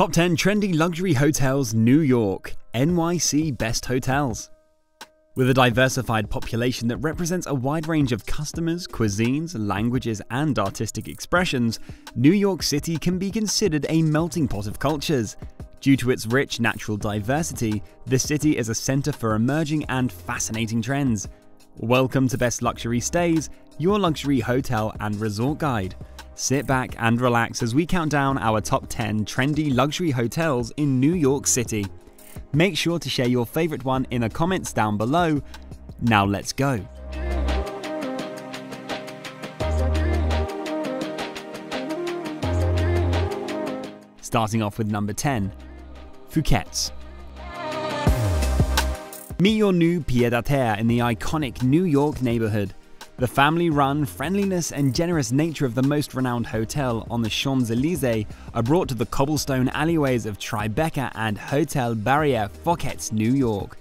Top 10 Trendy Luxury Hotels New York, NYC Best Hotels. With a diversified population that represents a wide range of customers, cuisines, languages, and artistic expressions, New York City can be considered a melting pot of cultures. Due to its rich natural diversity, the city is a center for emerging and fascinating trends. Welcome to Best Luxury Stays, your luxury hotel and resort guide. Sit back and relax as we count down our top 10 trendy luxury hotels in New York City. Make sure to share your favorite one in the comments down below. Now let's go. Starting off with number 10, Fouquet's. Meet your new pied-à-terre in the iconic New York neighborhood. The family run, friendliness, and generous nature of the most renowned hotel on the Champs Elysees are brought to the cobblestone alleyways of Tribeca and Hotel Barriere Fouquet's, New York.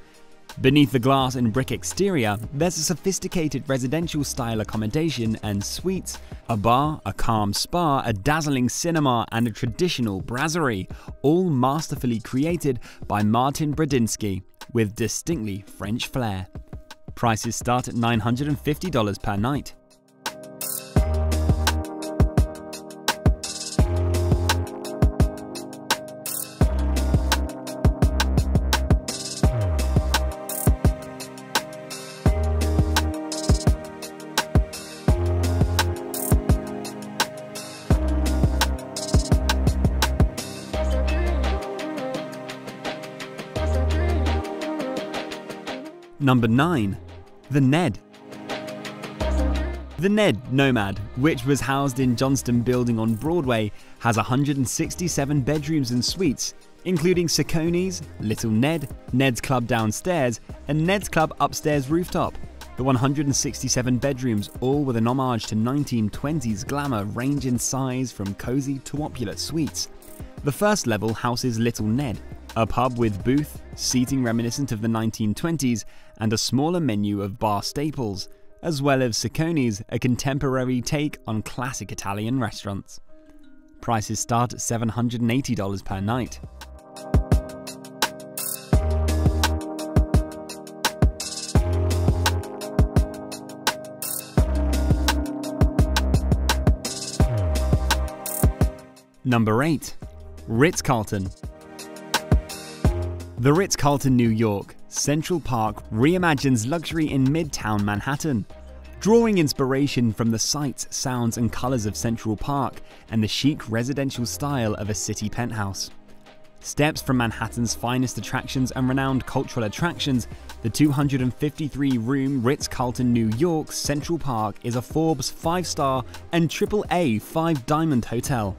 Beneath the glass and brick exterior, there's a sophisticated residential style accommodation and suites, a bar, a calm spa, a dazzling cinema, and a traditional brasserie, all masterfully created by Martin Brudnizki with distinctly French flair. Prices start at $950 per night. Number 9. The Ned. The Ned Nomad, which was housed in Johnston Building on Broadway, has 167 bedrooms and suites, including Cecconi's, Little Ned, Ned's Club downstairs, and Ned's Club upstairs rooftop. The 167 bedrooms, all with an homage to 1920s glamour, range in size from cozy to opulent suites. The first level houses Little Ned, a pub with booth, seating reminiscent of the 1920s, and a smaller menu of bar staples, as well as Cecconi's, a contemporary take on classic Italian restaurants. Prices start at $780 per night. Number 8. Ritz Carlton. The Ritz Carlton, New York, Central Park reimagines luxury in Midtown Manhattan. Drawing inspiration from the sights, sounds, and colours of Central Park and the chic residential style of a city penthouse. Steps from Manhattan's finest attractions and renowned cultural attractions, the 253 room Ritz Carlton, New York Central Park is a Forbes 5 star and AAA 5 diamond hotel.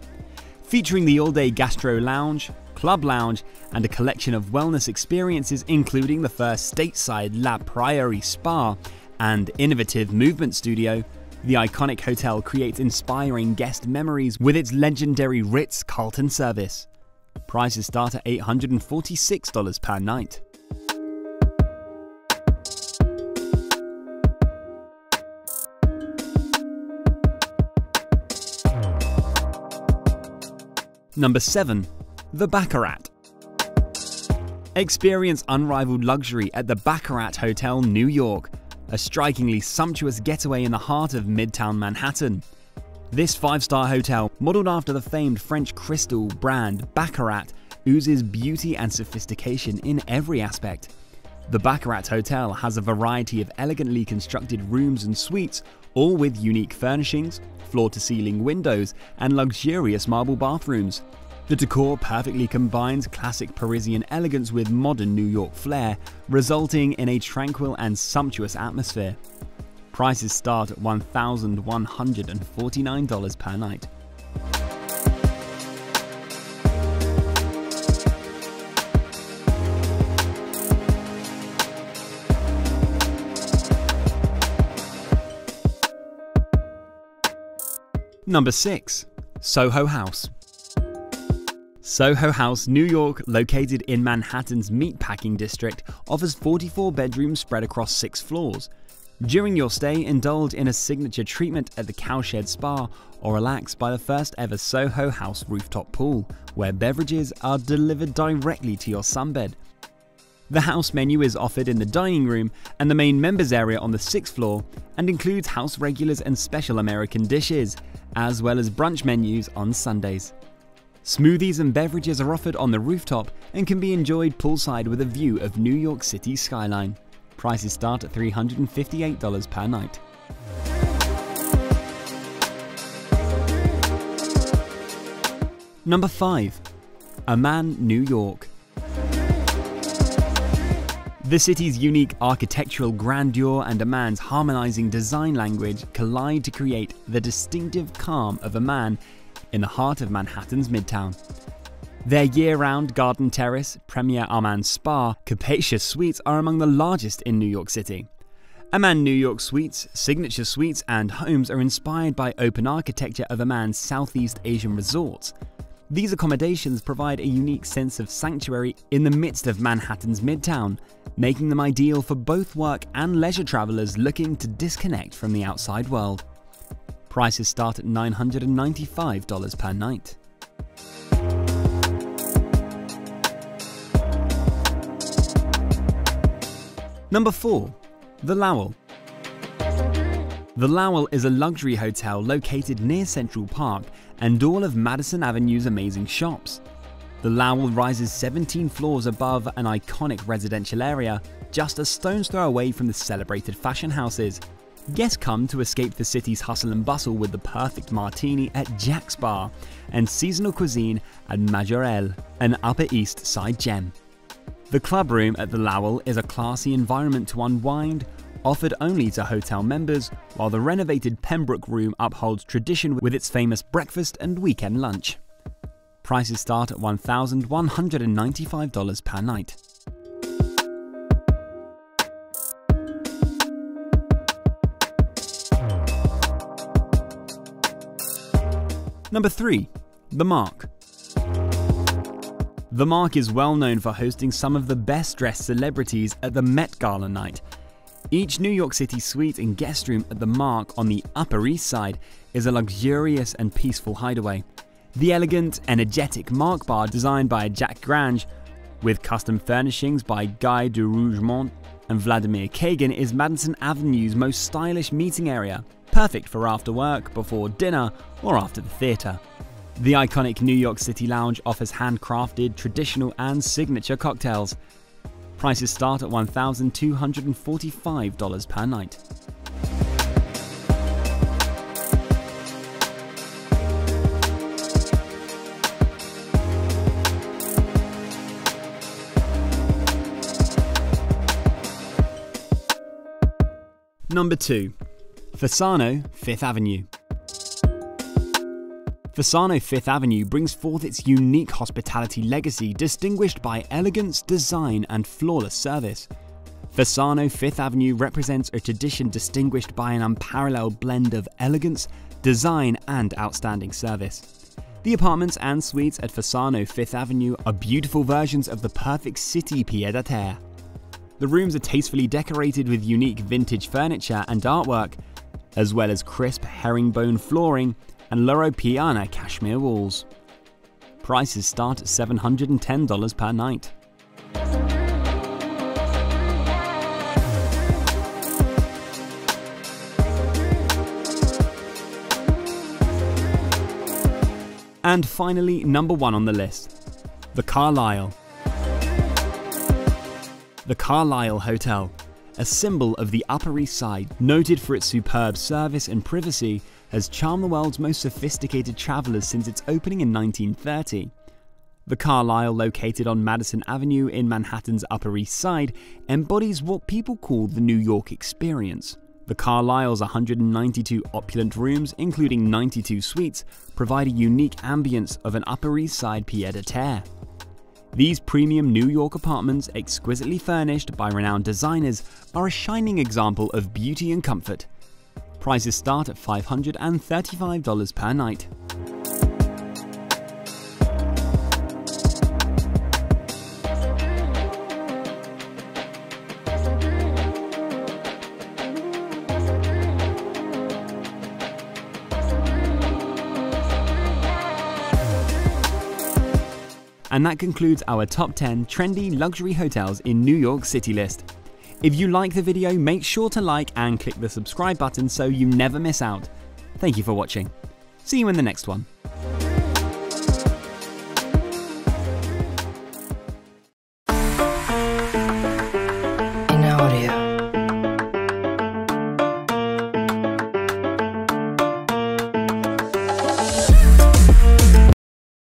Featuring the all day gastro lounge, club lounge, and a collection of wellness experiences, including the first stateside La Prairie Spa and innovative movement studio. The iconic hotel creates inspiring guest memories with its legendary Ritz Carlton service. Prices start at $846 per night. Number 7 the Baccarat. Experience unrivaled luxury at the Baccarat Hotel, New York, a strikingly sumptuous getaway in the heart of Midtown Manhattan. This five star hotel, modeled after the famed French crystal brand Baccarat, oozes beauty and sophistication in every aspect. The Baccarat Hotel has a variety of elegantly constructed rooms and suites, all with unique furnishings, floor to ceiling windows, and luxurious marble bathrooms. The decor perfectly combines classic Parisian elegance with modern New York flair, resulting in a tranquil and sumptuous atmosphere. Prices start at $1,149 per night. Number 6. Soho House Soho House, New York, located in Manhattan's meatpacking district, offers 44 bedrooms spread across six floors. During your stay, indulge in a signature treatment at the Cowshed Spa or relax by the first ever Soho House rooftop pool, where beverages are delivered directly to your sunbed. The house menu is offered in the dining room and the main members area on the sixth floor and includes house regulars and special American dishes, as well as brunch menus on Sundays. Smoothies and beverages are offered on the rooftop and can be enjoyed poolside with a view of New York City skyline. Prices start at $358 per night. Number 5. Aman, New York. The city's unique architectural grandeur and Aman's harmonizing design language collide to create the distinctive calm of Aman in the heart of Manhattan's Midtown. Their year-round garden terrace, Premier Aman Spa, capacious suites are among the largest in New York City. Aman New York suites, signature suites and homes are inspired by open architecture of Aman's Southeast Asian resorts, these accommodations provide a unique sense of sanctuary in the midst of Manhattan's Midtown, making them ideal for both work and leisure travelers looking to disconnect from the outside world. Prices start at $995 per night. Number 4. The Lowell the Lowell is a luxury hotel located near Central Park and all of Madison Avenue's amazing shops. The Lowell rises 17 floors above an iconic residential area, just a stone's throw away from the celebrated fashion houses. Guests come to escape the city's hustle and bustle with the perfect martini at Jack's Bar and seasonal cuisine at Majorelle, an Upper East Side gem. The club room at the Lowell is a classy environment to unwind, offered only to hotel members, while the renovated Pembroke Room upholds tradition with its famous breakfast and weekend lunch. Prices start at $1,195 per night. Number 3. The Mark. The Mark is well known for hosting some of the best dressed celebrities at the Met Gala night, each New York City suite and guest room at the Mark on the Upper East Side is a luxurious and peaceful hideaway. The elegant, energetic Mark Bar designed by Jacques Grange, with custom furnishings by Guy de Rougemont and Vladimir Kagan is Madison Avenue's most stylish meeting area, perfect for after work, before dinner, or after the theatre. The iconic New York City Lounge offers handcrafted, traditional, and signature cocktails, Prices start at $1,245 per night. Number 2. Fasano, 5th Avenue. Fasano Fifth Avenue brings forth its unique hospitality legacy distinguished by elegance, design, and flawless service. Fasano Fifth Avenue represents a tradition distinguished by an unparalleled blend of elegance, design, and outstanding service. The apartments and suites at Fasano Fifth Avenue are beautiful versions of the perfect city pied-à-terre. The rooms are tastefully decorated with unique vintage furniture and artwork, as well as crisp herringbone flooring and Loro Piana cashmere walls. Prices start at $710 per night. And finally, number one on the list, the Carlyle. The Carlyle Hotel, a symbol of the Upper East Side, noted for its superb service and privacy, has charmed the world's most sophisticated travellers since its opening in 1930. The Carlyle, located on Madison Avenue in Manhattan's Upper East Side, embodies what people call the New York experience. The Carlyle's 192 opulent rooms, including 92 suites, provide a unique ambience of an Upper East Side pied-à-terre. These premium New York apartments, exquisitely furnished by renowned designers, are a shining example of beauty and comfort, Prices start at $535 per night. And that concludes our top 10 trendy luxury hotels in New York City list. If you like the video, make sure to like and click the subscribe button so you never miss out. Thank you for watching. See you in the next one.